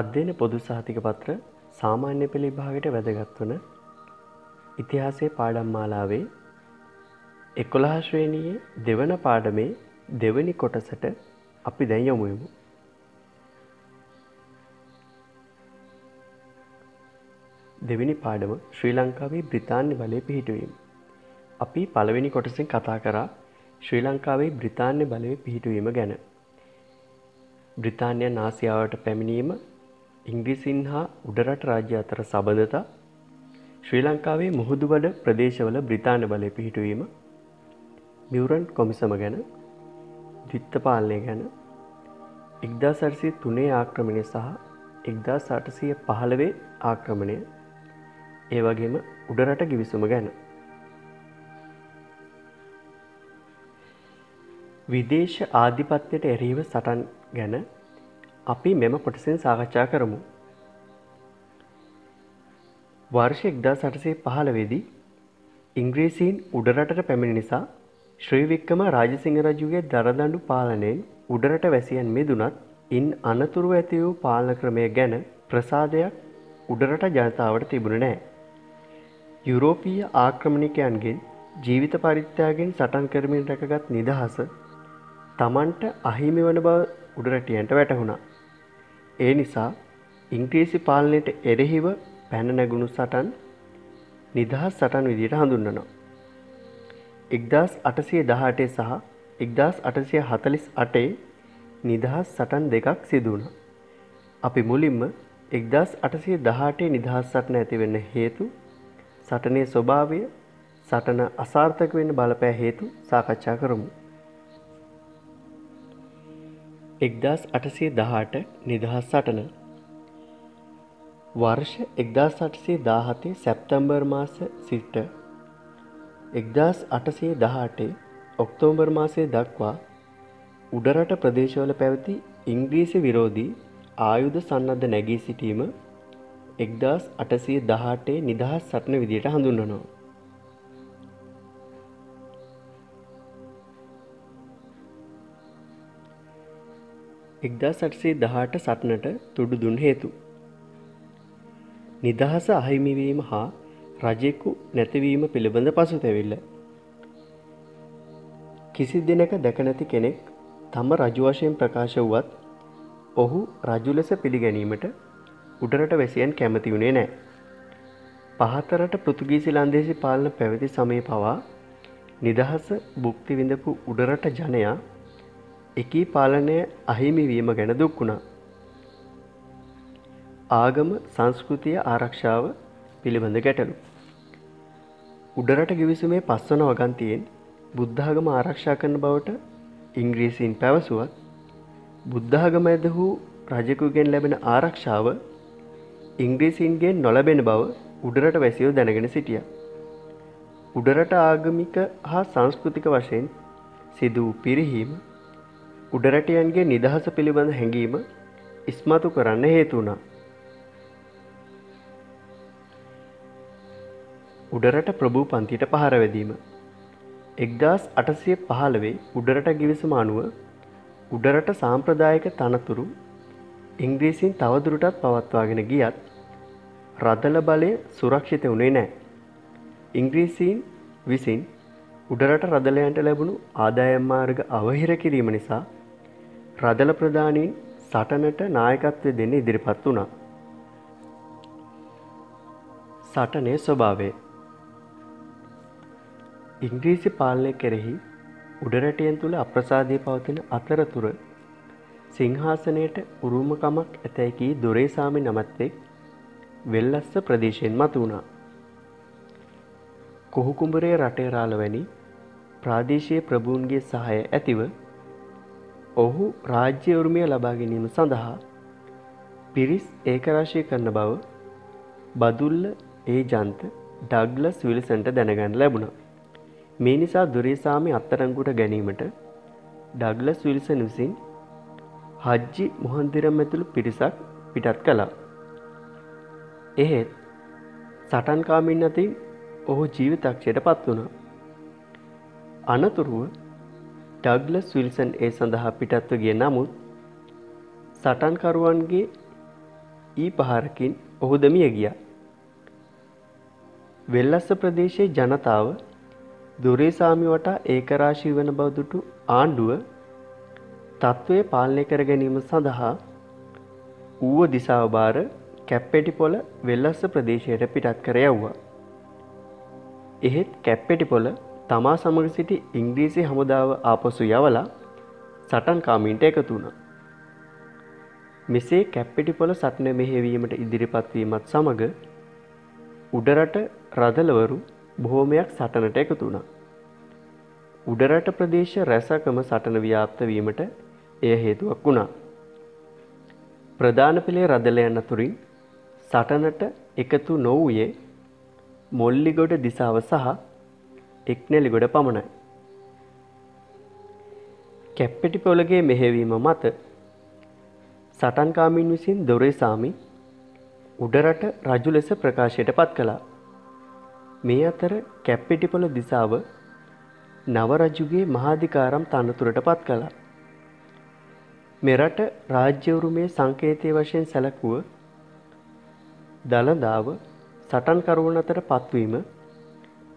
අධ්‍යයන පොදු සහතික පත්‍ර සාමාන්‍ය පෙළ විභාගයට වැදගත් වන ඉතිහාසයේ පාඩම් මාලාවේ එකොළහ ශ්‍රේණියේ දෙවන පාඩමේ දෙවනි කොටසට අපි දැන් යොමුයමු. දෙවෙනි පාඩම ශ්‍රී ලංකාවේ බ්‍රිතාන්‍ය බලය පිහිටුවීම. අපි පළවෙනි කොටසෙන් කතා කරා ශ්‍රී ලංකාවේ බ්‍රිතාන්‍ය බලය පිහිටුවීම ගැන. බ්‍රිතාන්‍යයන් ආසියාවට පැමිණීම ඉංග්‍රීසින් හා උඩරට රාජ්‍ය අතර සබඳතා ශ්‍රී ලංකාවේ මුහුදුබඩ ප්‍රදේශවල බ්‍රිතාන්‍ය බලය පිහිටුවීම මිවරන් කොමිසම ගැන ද්විත්ත පාලනය ගැන එක්දා සරසි තුනේ ආක්‍රමණය සහ එක්දා සටසිය පහළවේ ආක්‍රමණය ඒ වගේම උඩරට ගිවිසුම ගැන. විදේශ ආධිපත්‍යයට එරහිව සටන් ගැන අපි මෙම කොටසෙන් සාකච්ඡා කරමු. වර්ෂ එක්දා සටසේ පහළවෙදී ඉංග්‍රීසීන් උඩරටට පැමිණි නිසා ශ්‍රීවික්කම රාජසිංහ රජුගේ දරදඩු පාලනයෙන් උඩරට වැසියන් මෙදුනත් ඉන් අනතුරුව ඇති වූ පාලන ක්‍රමය ගැන ප්‍රසාදයක් උඩරට ජනතාවට තිබුණ නෑ. යුරෝපීය ආක්‍රමණිකයන්ගෙන් ජීවිත පරිත්‍යාගෙන් සටන් කරමින් රැකගත් නිදහස තමන්ට අහිමි වන බව උඩරටියන්ට වැටහුණා. ඒ නිසා ඉංග්‍රීසි පාලනයට එරෙහිව පැන නැගුණු සටන් නිදහස් සටන් විදියට හඳුන්නනවා. එක්දස් අටසිය දහටේ සහ එක්දස් අටසිය හතලිස් අටේ නිදහස් සටන් දෙකක් සිදුවන. අපි මුලින්ම එක්දස් අටසිය දහටේ නිදහස් සටන ඇතිවෙන්න හේතු සටනේ ස්වභාවය සටන අසාර්ථක වෙන්න බලපෑ හේතු සාකච්ඡා කරමු. එක්දස් අටසේ දහට නිදහස් සටන වර්ෂ එක්දස් අටසේ දාහතේ සැප්තම්බර් මාස සිට එක්දස් අටසේ දහටේ ඔක්තෝම්බර් මාසය දක්වා උඩරට ප්‍රදේශවල පැවති ඉංග්‍රීසි විරෝධී ආයුධ සන්නද්ධ නැගී සිටීම එක්දස් අටසිය දහටේ නිදහස් සටන විදියට හඳුන්වනවා. එක්දා සටසේ දහට සටනට තුඩු දුන් හේතු. නිදහස අහිමිවීම හා රජෙකු නැතිවීම පිළිබඳ පසු තැවිල්ල. කිසි දෙනක දැකනැති කෙනෙක් තම රජුවශයෙන් ප්‍රකාශ වුවත් ඔහු රජු ලෙස පිළිගැනීමට උඩරට වැසියන් කැමති වුණේ නෑ. පහතරට පෘතුගීසි ලන්දේසි පාලන පැවති සමය පවා නිදහස බුක්ති විඳපු උඩරට ජනයා එකී පාලනය අහිමිවීම ගැන දුක්වුණා. ආගම සංස්කෘතිය ආරක්ෂාව පිළිබඳ ගැටලු. උඩරට ගිවිසුමේ පස්වන වගන්තියෙන් බුද්ධාගම ආරක්ෂා කරන බවට ඉංග්‍රීසින් පැවසුවත් බුද්ධාගම ඇද වූ රජකුගෙන් ලැබෙන ආරක්ෂාව ඉංග්‍රීසින්ගේ නොලබෙන බව උඩරට වැසියෝ දැනගෙන සිටිය. උඩරට ආගමික හා සංස්කෘතික වශයෙන් සිදු වූ පිරිහීම උඩරටයන්ගේ නිදහස පිළිබඳ හැඟීම ඉස්මතු කරන්න හේතුුණා. උඩරට ප්‍රභූ පන්තිට පහරවැදීම. එක්දස් අටසිය පහළවේ උඩරට ගිවිසම අනුව උඩරට සාම්ප්‍රදායක තනතුරු ඉංග්‍රීසින් තවදුරටත් පවත්වාගෙන ගියත් රදල බලය සුරක්ෂිත වුණේ නෑ. ඉංග්‍රීසීන් විසින් උඩරට රදලයන්ට ලැබුණු ආදායම් මාර්ග අවහිර කිරීම නිසා රදල ප්‍රධානීන් සටනට නායකත්වය දෙන්න ඉදිරිපත් වුණා. සටනේ ස්වභාවය ඉංග්‍රීසි පාලනය කෙරෙහි උඩරටයන් තුළ අප්‍රසාධය පවතින අතරතුර සිංහාසනයට උරුමකමක් ඇතැයිකී දොරේසාමි නමත්තෙක් වෙල්ලස්ස ප්‍රදේශයෙන් මතු වුණා. කොහුකුඹරේ රටේරාල වැනි ප්‍රාදේශය ප්‍රභූන්ගේ සහය ඇතිව ඔහු රාජ්‍ය උරුමය ලබා ගැනීම සඳහා පිරිස් ඒකරාශය කරන බව බදුල්ල ඒ ජන්ත ඩග්ලස් විලිසන්ට දැනගන්න ලැබුණා. මේ නිසා දුරේසාමි අත්තරංගුට ගැනීමට ඩග්ලස් විල්සන් විසින් හජ්ජි මුහන්දිරම් ඇතුළු පිරිසක් පිටත් කළා. එහෙත් සටන්කාමින් අතින් ඔහු ජීවිතක්ෂයට පත් වුණා. අනතුරුව ඩග්ලස් විල්සන් ඒ සඳහා පිටත්ව ගිය නමුත් සටන්කරුවන්ගේ ඊ පහරකින් ඔහු දමිය ගිය. වෙල්ලස්ස ප්‍රදේශයේ ජනතාව දුරේසාමි වටා ඒකරාශී වන බවදුටු ආණ්ඩුව තත්ත්වය පාලනය කර ගැනීම සඳහා ඌව දිසාව භාර කැප්පෙටි පොල වෙල්ලස්ස ප්‍රදේශයට පිටත් කර යව්වා. එහෙත් කැප්පෙටි පොල තමා සමග සිටි ඉංග්‍රීසි හමුදාව ආපසු යවලා සටන්කාමීන්ට එකතු වුණ. මෙසේ කැප්පෙටි පොල සටන මෙහෙවීමට ඉදිරිපත්වීමත් සමඟ උඩරට රදලවරු බොහෝමයක් සටනට එකතු වුණා. උඩරට ප්‍රදේශ රැසකම සටන ව්‍යාප්ත වීමට එය හේතුවක් වුණා. ප්‍රධාන පෙළේ රදලයන් අතුරින් සටනට එකතු නොවූයේ මොල්ලිගොඩ දිසාව සහ එක්නෙලිගොඩ පමණයි. කැප්පෙටි පොලගේ මෙහෙවීම මත සටන්කාමින් විසින් දොරේසාමි උඩරට රජු ලෙස ප්‍රකාශයට පත් කළා. මේ අතර කැප්පෙටිපොල දිසාව නවරජුගේ මහාධිකාරම් තනතුරට පත් කළා. මෙරට රාජ්‍යවරුමේ සංකේතය වශයෙන් සැලකුව දළදාව සටන්කරුවන් අතර පත්වීම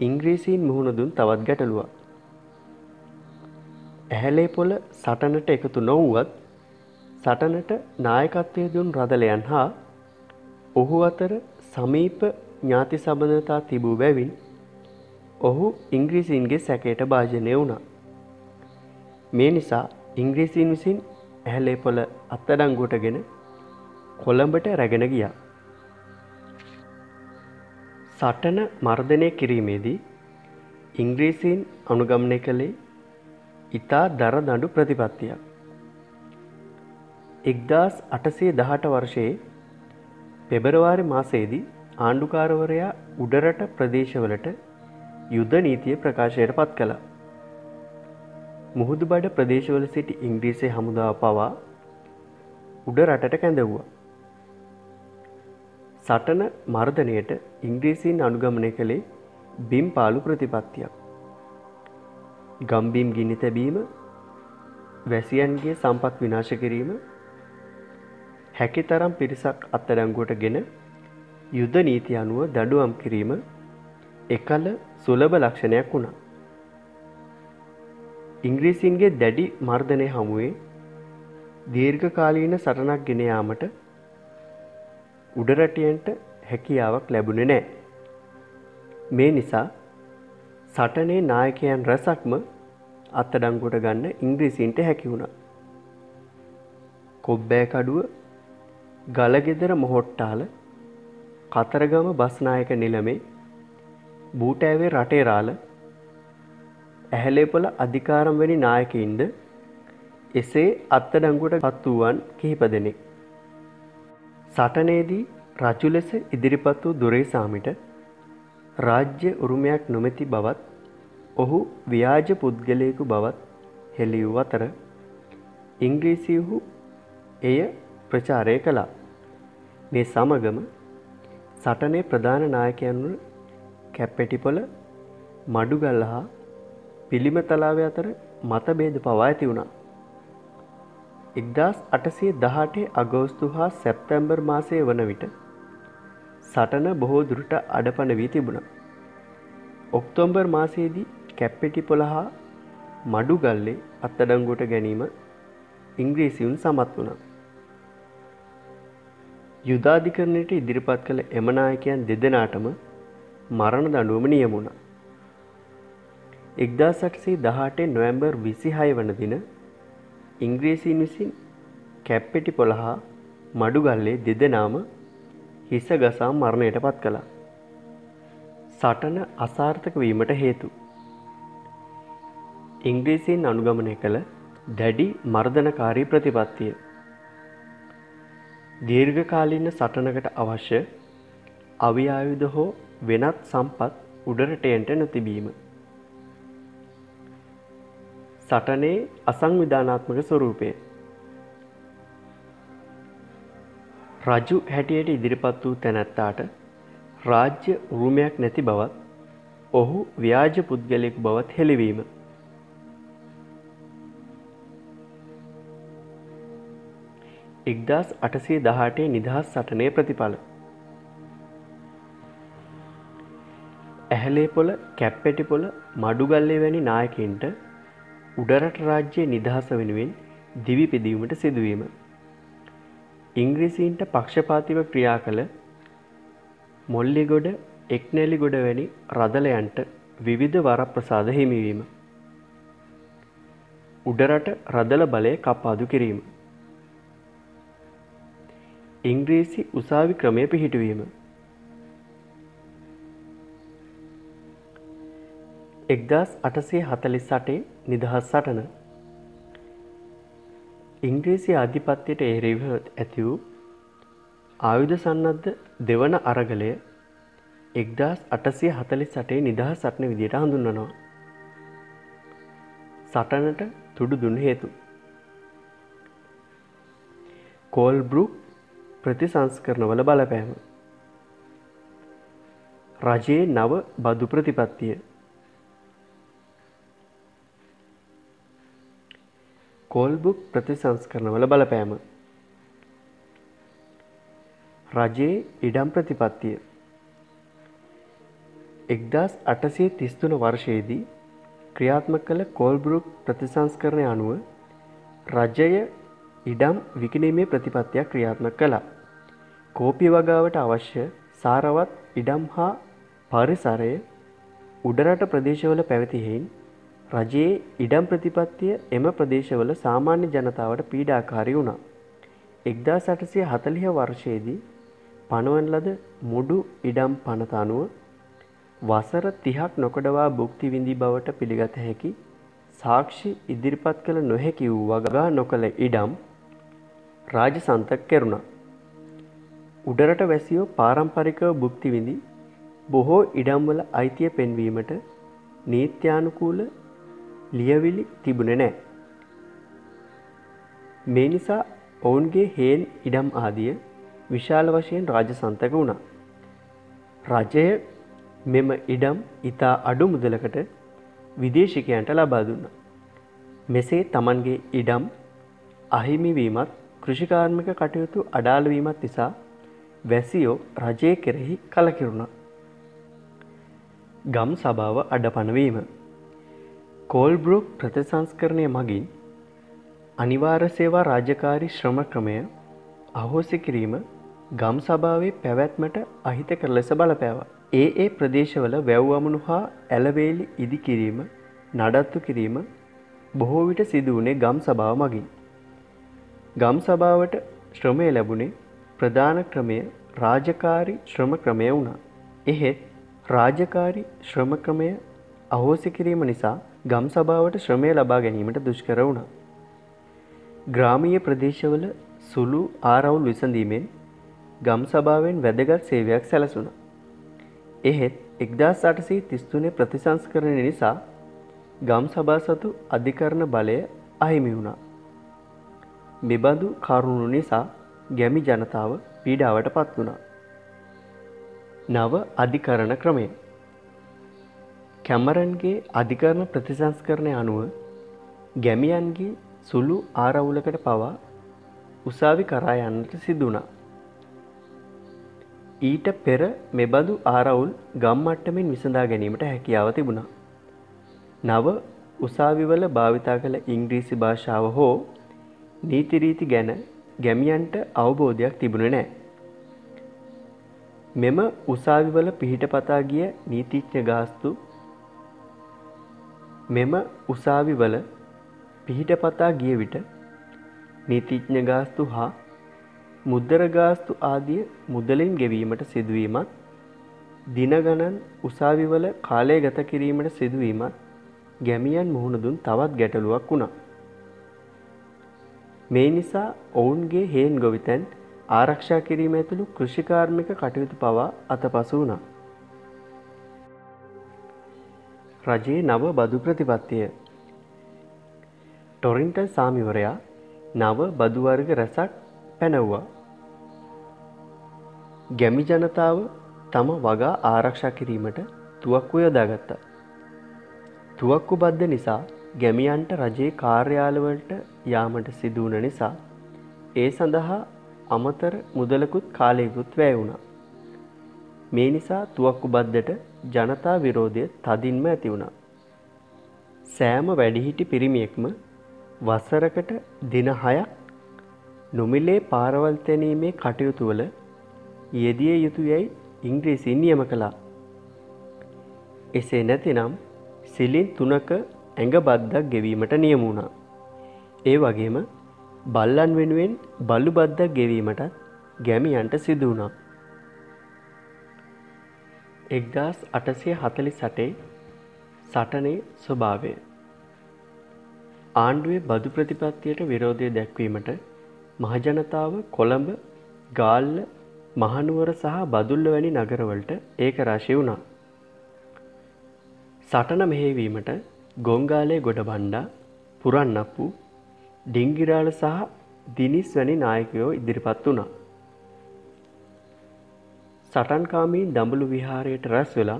ඉංග්‍රීසීන් මුහුණදුන් තවත් ගැටලුවක්. ඇහැලේ පොල සටනට එකතු නොවුවත් සටනට නායකත්වය දුන් රදලයන් හා ඔහු අතර සමීප ඥාති සබඳතා තිබූ බැවින් ඔහු ඉංග්‍රීසින්ගේ සැකයට භාජනය වුණා. මේ නිසා ඉංග්‍රීසින් විසින් ඇහැලේ පොල අත්තඩංගුවටගෙන කොළඹට රැගෙන ගියා. සටන මර්ධනය කිරීමේදී ඉංග්‍රීසීන් අනුගමනය කළේ ඉතා දර දඩු ප්‍රතිපත්තියක්. එක්දස් අටසේ දහට වර්ෂයේ පෙබරවාරි මාසේදී ආණ්ඩුකාරවරයා උඩරට ප්‍රදේශවලට යුද්ධ නීතිය ප්‍රකාශයට පත් කළා. මුහුදු බඩ ප්‍රදේශවල සිටි ඉංග්‍රීසි හමුදාව පවා උඩ රටට කැඳව්වා. සටන මර්ධනයට ඉංග්‍රීසින් අනුගමනය කළේ බිම් පාලු ප්‍රතිපත්තියක්. ගම්බීම් ගිනි තැබීම වැසියන්ගේ සම්පත් විනාශ කිරීම හැකි තරම් පිරිසක් අත්තරංගුවට ගෙන යුද නීති අනුව දඩුවම් කිරීම එකල සුලභ ලක්ෂණයක් වුණා. ඉංග්‍රීසින්ගේ දැඩි මර්ධනය හමුවේ දීර්ඝකාලීන සටනක් ගෙන යාමට උඩරටියන්ට හැකියාවක් ලැබුණේ නෑ. මේ නිසා සටනේ නායකයන් රැසක්ම අත්තඩංගුට ගන්න ඉංග්‍රීසින්ට හැකි වුණා. කොබ්බෑකඩුව ගලගෙදර මොහොට්ටාල කතරගම බස්නායක නිලමේ බූටෑවේ රටේරාල ඇහැලේපොල අධිකාරම් වැනි නායකයින්ද එසේ අත්තඩංගුට පත් වූවන් කිහිප දෙනෙක්. සටනේදී රජු ලෙස ඉදිරිපත් වූ දුරේසාමිට රාජ්‍ය උරුමයක් නොමැති බවත් ඔහු ව්‍යාජ පුද්ගලයකු බවත් හෙළිවූ අතර ඉංග්‍රීසිහු එය ප්‍රචාරය කළා. මේ සමගම සටනේ ප්‍රධාන නායකයන් වන කැප්පෙටිපොල මඩුගල්ල හා පිළිම තලාව අතර මතබේද පවා ඇති වුණා. එක්දස් අටසේ දහටේ අගෝස්තු හා සැප්තැම්බර් මාසය වන විට සටන බොහෝ දුරට අඩපන වී තිබුණ. ඔක්තෝම්බර් මාසයේදී කැප්පෙටි පොළහා මඩුගල්ලේ අත්තඩංගුවට ගැනීම ඉංග්‍රීසිවුන් සමත් වුණා. යුදාධිකරණයට ඉදිරිපත් කළ එමනායකයන් දෙදෙනාටම මරණ දඩුවම නියමුණ. එක්දා සටසේ දහටේ නොවැම්බර් විසිහය වන දින ඉංග්‍රීසින් විසින් කැප්පෙටි පොළහා මඩුගල්ලේ දෙදෙනාම හිස ගසා මරණයට පත් කළා. සටන අසාර්ථක වීමට හේතු. ඉංග්‍රීසින් අනුගමනය කළ දැඩි මර්ධනකාරී ප්‍රතිපත්තිය දීර්ඝකාලීන සටනකට අවශ්‍ය අවිආයුධ හෝ වෙනත් සම්පත් උඩරටයන්ට නොතිබීම. සටනේ අසංවිධානාත්මක ස්වරූපය රජු හැටියට ඉදිරිපත් වූ තැනැත්තාට රාජ්‍ය උරුමයක් නැති බවත් ඔහු ව්‍යාජ පුද්ගලයෙක් බවත් හෙළිවීම එක්දස් අටසේ දහටේ නිදහස් සටනය ප්‍රතිඵල ඇහලේපොල කැප්පැටිපොල මඩුගල්ලේ වැනි නායකන්ට උඩරට රාජ්‍යය නිදහස වෙනුවෙන් දිවි පිදීමට සිදුවීම. ඉංග්‍රීසීන්ට පක්ෂපාතිව ක්‍රියා කළ මොල්ලිගොඩ එක්නැලි ගොඩ වැනි රදලයන්ට විවිධ වරප්‍රසාද හිමිවීම. උඩරට රදල බලය කපාදු කිරීම. ඉංග්‍රීසි උසාවි ක්‍රමය පිහිටුවීම. එක්දස් අටසේ හතලිස් සටේ නිදහස් සටන ඉංග්‍රීසි ආධිපත්‍යයට එරෙහිව ඇති වූ ආයුධ සන්නද්ධ දෙවන අරගලය එක්දස් අටසිය හතලි සටේ නිදහ සටන විදියට හඳුන්වනවා. සටනට තුඩු දුන් හේතු. කෝල්බෘක් ප්‍රතිසංස්කරනවල බලපෑම. රජයේ නව බදු ප්‍රතිපත්තිය කෝල්බුක් ප්‍රතිසංස්කරනවල බලපෑම රජයේ ඉඩම් ප්‍රතිපත්තිය එක්දස් අටසේ තිස්තුන වර්ෂයේදී ක්‍රියාත්ම කළ කෝල්බරුක් ප්‍රතිසංස්කරණය අනුව රජය ඉඩම් විකිනීමේ ප්‍රතිපත්තියක් ක්‍රියාත්ම කළා. කෝපි වගාවට අවශ්‍ය සාරවත් ඉඩම් හා පරිසරය උඩරට ප්‍රදේශවල පැවතිහෙයින් රජයේ ඉඩම් ප්‍රතිපත්තිය එම ප්‍රදේශවල සාමාන්‍ය ජනතාවට පීඩාකාරී වුණා. එක්දා සටසය හතලිහ වර්ෂයේදී පනුවන් ලද මුඩු ඉඩම් පනත අනුව වසර තිහක් නොකඩවා බුක්ති විඳි බවට පිළිගත හැකි සාක්ෂි ඉදිරිපත් කළ නොහැකි වූ වගා නොකළ ඉඩම් රාජ සන්තක් කෙරුණා. උඩරට වැසියෝ පාරම්පරිකව බුක්ති විඳි බොහෝ ඉඩම්වල අයිතිය පෙන්වීමට නීත්‍යානුකූල ලියවිලි තිබුණ නෑ. මේ නිසා ඔවුන්ගේ හේන් ඉඩම් ආදිය විශාල වශයෙන් රාජ සන්තක වුණා. රජය මෙම ඉඩම් ඉතා අඩු මුදලකට විදේශිකයන්ට ලබා දුන්න. මෙසේ තමන්ගේ ඉඩම් අහිමිවීමත් කෘෂිකාර්මික කටයුතු අඩාලවීමත් නිසා වැසියෝ රජය කෙරෙහි කලකිරුණ. ගම් සභාව අඩපනවීම. කෝල්බෘක් ප්‍රතිසංස්කරණය මගින් අනිවාර සේවා රාජකාරි ශ්‍රම ක්‍රමය අහෝසි කිරීම ගම් සභාවේ පැවැත්මට අහිත කර ලෙස බලපෑවා. ඒ ඒ ප්‍රදේශවල වැව්වමනු හා ඇලවේලි ඉදි කිරීම නඩත්තු කිරීම බොහෝ විට සිදුවනේ ගම් සභාව මගින්. ගම් සභාවට ශ්‍රමය ලැබුණේ ප්‍රධාන ක්‍රමය රාජකාරි ශ්‍රම ක්‍රමය වුණා. එහෙත් රාජකාරි ශ්‍රම ක්‍රමය අහෝසි කිරීම නිසා ගම් සභාවට ශ්‍රමය ලබා ගැනීමට දුෂ්කර වුණා. ග්‍රාමීය ප්‍රදේශවල සුළු ආරවුල් විසඳීමෙන් ගම් සභාවෙන් වැදගත් සේවයක් සැලසුණා. එහෙත් එක්දස් අටසී තිස්තුනේ ප්‍රතිසංස්කරණය නිසා ගම් සභා සතු අධිකරණ බලය අහිමි වුණා. මෙබඳු කරුණු නිසා ගැමි ජනතාව පීඩාවට පත් වුණා. නව අධිකරණ ක්‍රමය කැමරන්ගේ අධිකරණ ප්‍රතිසංස්කරණය අනුව ගැමියන්ගේ සුළු ආරවුලකට පවා උසාවි කරා යන්නට සිදුනා. ඊට පෙර මෙබඳු ආරවුල් ගම්මට්ටමින් විසඳා ගැනීමට හැකියාව තිබුණා. නව උසාවිවල භාවිතා කළ ඉංග්‍රීසි භාෂාව හෝ නීතිරීති ගැන ගැමියන්ට අවබෝධයක් තිබුණ නෑ. මෙම උසාවිවල පිහිට පතා ගිය නීතිච්ඥ ගාස්තු මෙම උසාවිවල පිහිට පතා ගිය විට නීතිඥ ගාස්තු හා මුද්දරගාස්තු ආදිය මුදලින් ගෙවීමට සිදුවීමත් දින ගණන් උසාවිවල කාලය ගත කිරීමට සිදුවීමත් ගැමියන් මුහුණදුන් තවත් ගැටලුවක් වුණා. මේ නිසා ඔවුන්ගේ හේන් ගොවිතැන් ආරක්ෂා කිරීම ඇතුළු කෘෂිකාර්මික කටයුතු පවා අතපසු වුණා. රජයේ නව බදු ප්‍රතිපත්තිය ටොරින්ට සාමිවරයා නව බදුවර්ග රැසක් පැනව්වා ගැමි ජනතාව තම වගා ආරක්ෂා කිරීමට තුවක්කු යොදාගත්තා. තුවක්කු බද්ධ නිසා ගැමියන්ට රජයේ කාර්යාලවලට යාමට සිදුවන නිසා ඒ සඳහා අමතර මුදලකුත් කාලයකුත් වැය වුණා. මේ නිසා තුවක්කු බද්දට ජනතා විරෝධය තදින්ම ඇති වුණා. සෑම වැඩිහිටි පිරිමියෙක්ම වසරකට දින හයක් නොමිලේ පාරවල් තැනීමේ කටයුතුවල යෙදිය යුතු යැයි ඉංග්‍රීසින් නියම කළා. එසේ නැතිනම් සිලින් තුනක ඇඟ බද්දක් ගෙවීමට නියමුණා. ඒ වගේම බල්ලන් වෙනුවෙන් බලු බද්දක් ගෙවීමටත් ගැමියන්ට සිදුවුණා. එක්දස් අටසය හතලි සටේ සටනේ ස්වභාවය ආණ්ඩුවේ බදු ප්‍රතිපත්තියට විරෝධය දැක්වීමට මහජනතාව කොළඹ ගාල්ල මහනුවර සහ බදුල්ල වැනි නගරවලට ඒක රශි වුණා. සටන මෙහෙවීමට ගොංගාලේ ගොඩ බණ්ඩා පුරන්නප්පු ඩිංගිරාල සහ දිනිස් වැනි නායකයෝ ඉදිරිපත් වුණා. සටන්කාමී දඹුලු විහාරයට රැස් වෙලා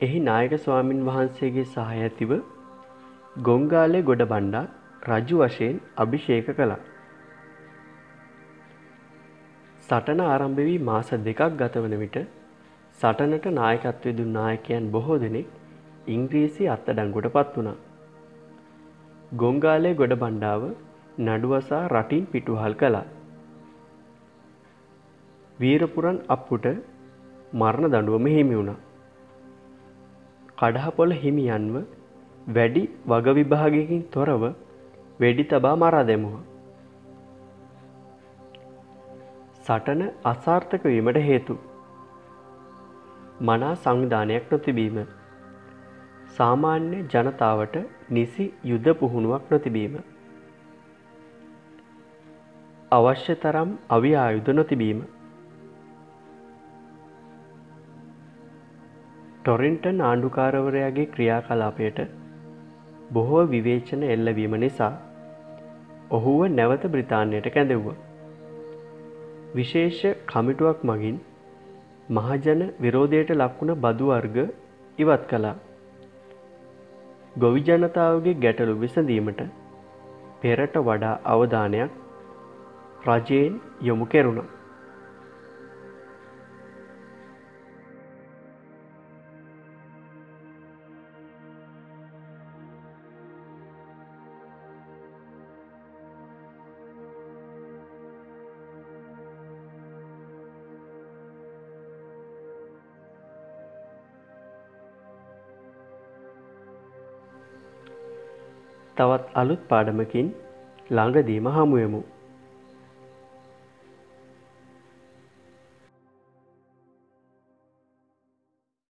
එහි නායක ස්වාමින් වහන්සේගේ සහය ඇතිව ගොංගාලේ ගොඩ බණ්ඩා රජු වශයෙන් අභිෂේක කළා. සටන ආරම්භ වී මාස දෙකක් ගතවන විට සටනට නායකත්වය දුන් නායකයන් බොහෝ දෙනෙක් ඉංග්‍රීසි අත්තඩංගුවට පත් වුණා. ගොංගාලේ ගොඩ බණ්ඩාව නඩුවසා රටින් පිටුහල් කළා. වීරපුරන් අප්පුට මරණ දඬුවම හිමි වුණා. කඩහපොළ හිමියන්ව වැඩි වග විභාගයකින් තොරව වෙඩි තබා මරා දැමුවා. සටන අසාර්ථක වීමට හේතු. මනා සංවිධානයක් නොතිබීම. සාමාන්‍ය ජනතාවට නිසි යුද පුහුණුවක් නොතිබීම. අවශ්‍ය තරම් අවි ආයුධ නොතිබීම. ටොරින්ටන් ආණ්ඩුකාරවරයාගේ ක්‍රියාකලාපයට බොහෝ විවේචන එල්ලවීම නිසා ඔහුව නැවත බ්‍රිතාන්‍යයට කැඳෙව්වා. විශේෂ කමිටුවක් මගින් මහජන විරෝධයට ලක්වුණ බදු වර්ග ඉවත් කළා. ගොවි ජනතාවගේ ගැටලු විසඳීමට පෙරට වඩා අවධානයක් රජයෙන් යොමු කෙරුණා. තවත් අලුත් පාඩමකින් ළඟදීම හමුවෙමු